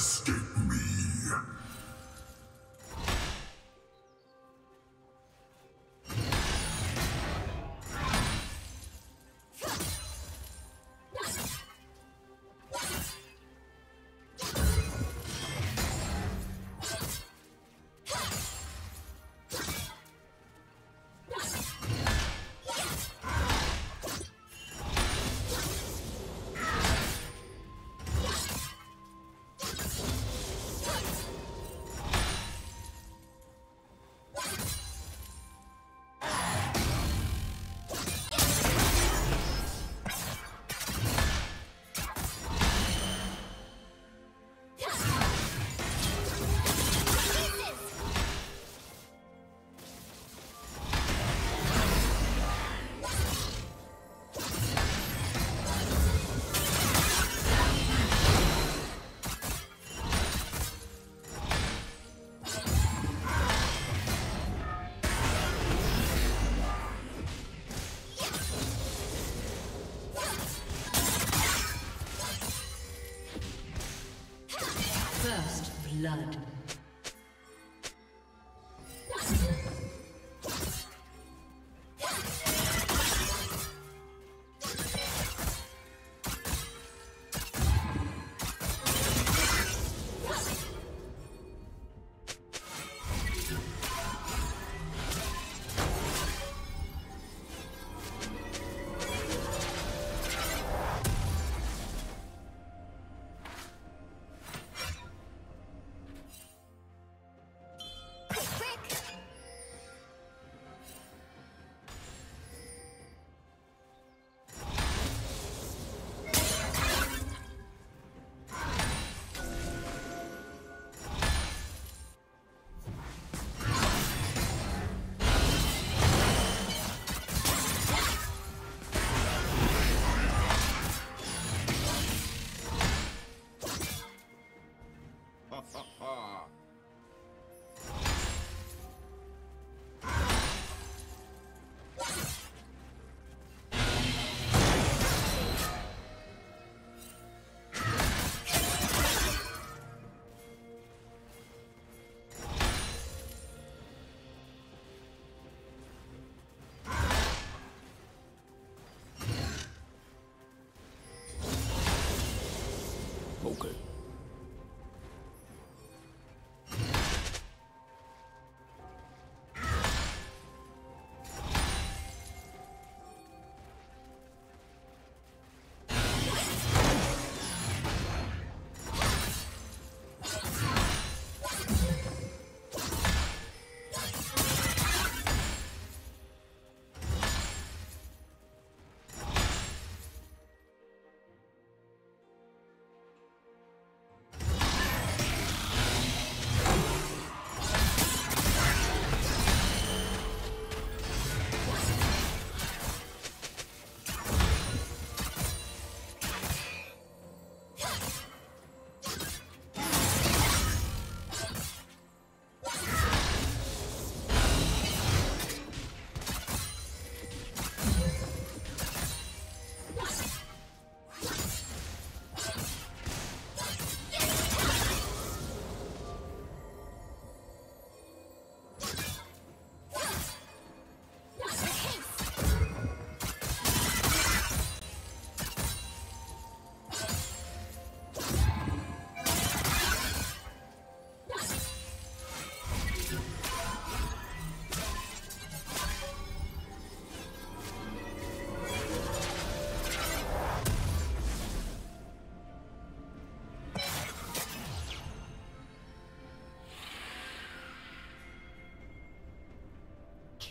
escape Blood.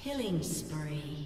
Killing spree.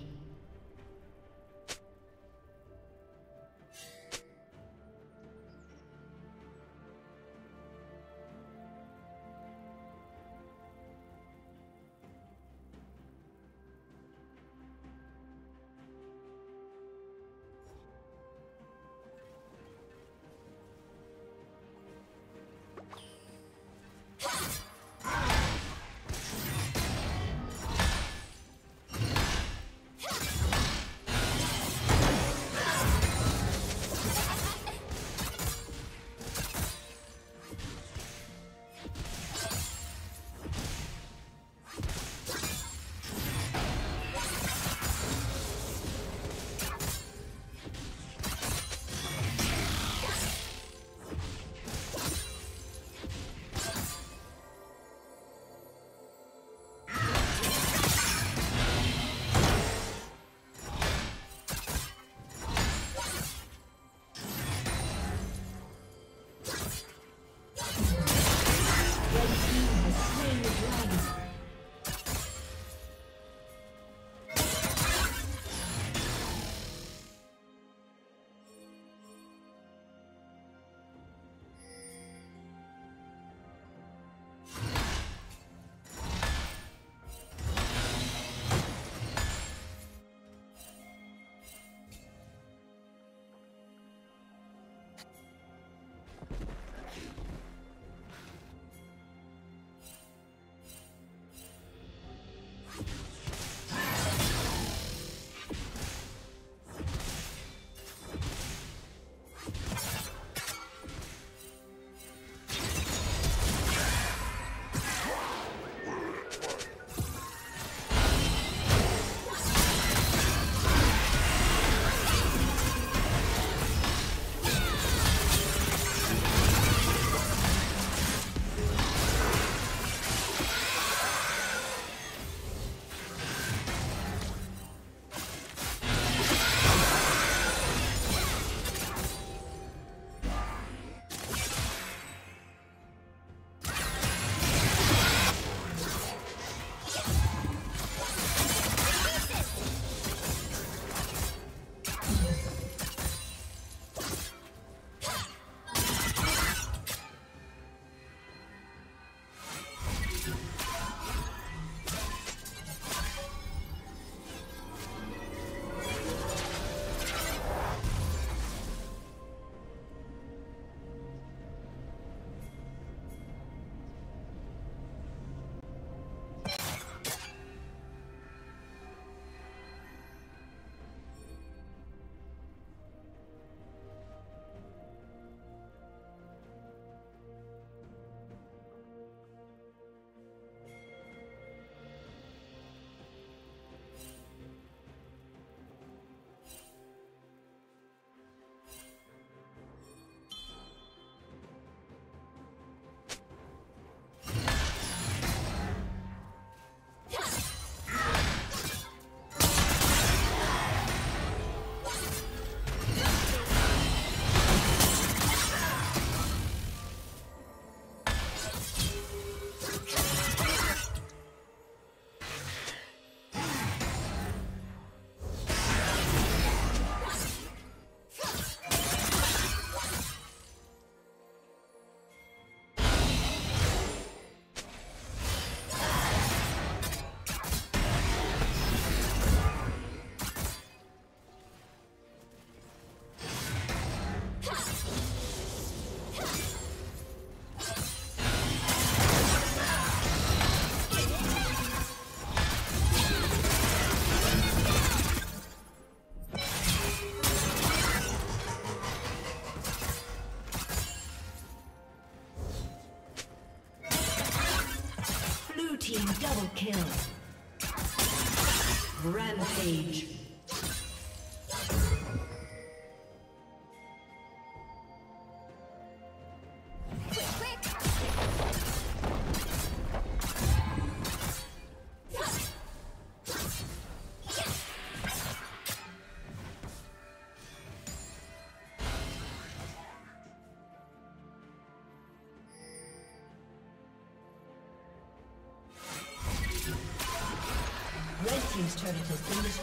Kill.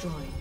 Destroyed.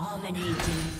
Dominating.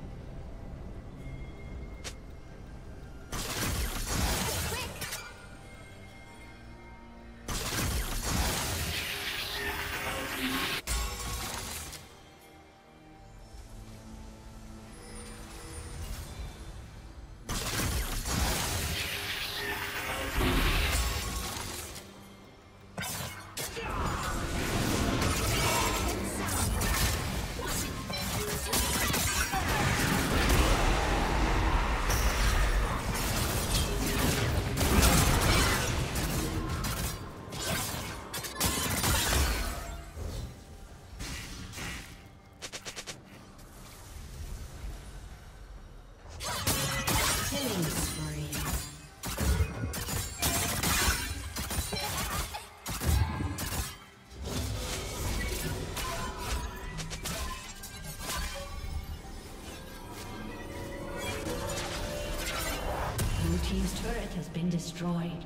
Destroyed.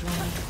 destroyed.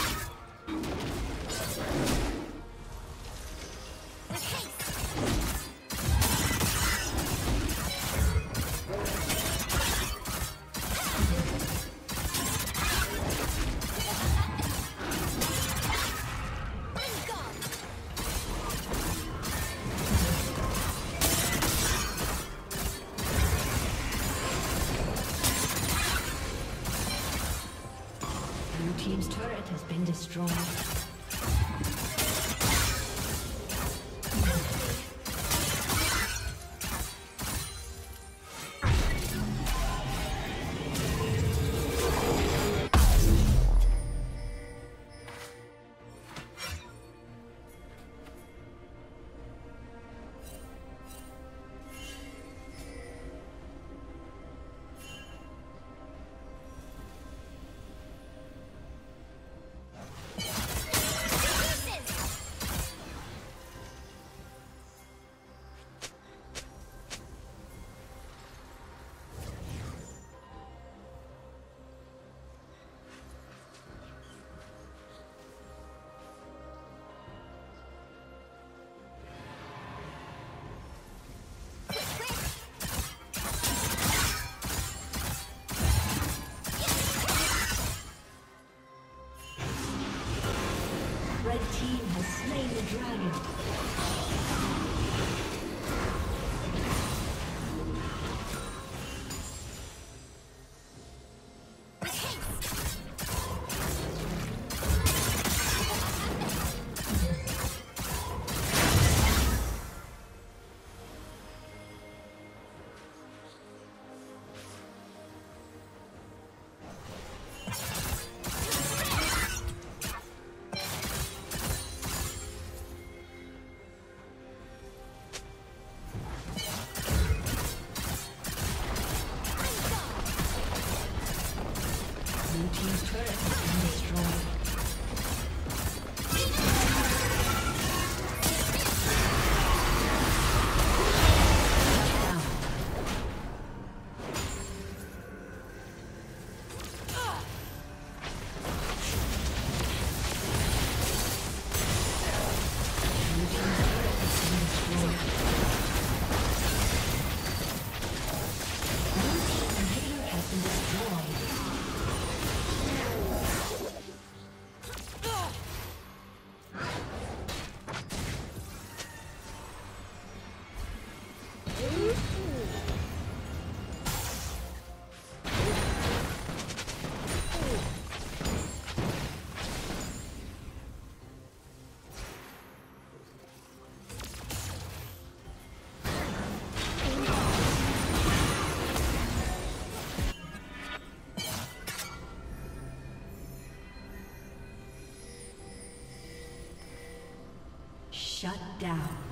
Destroyed. Shut down.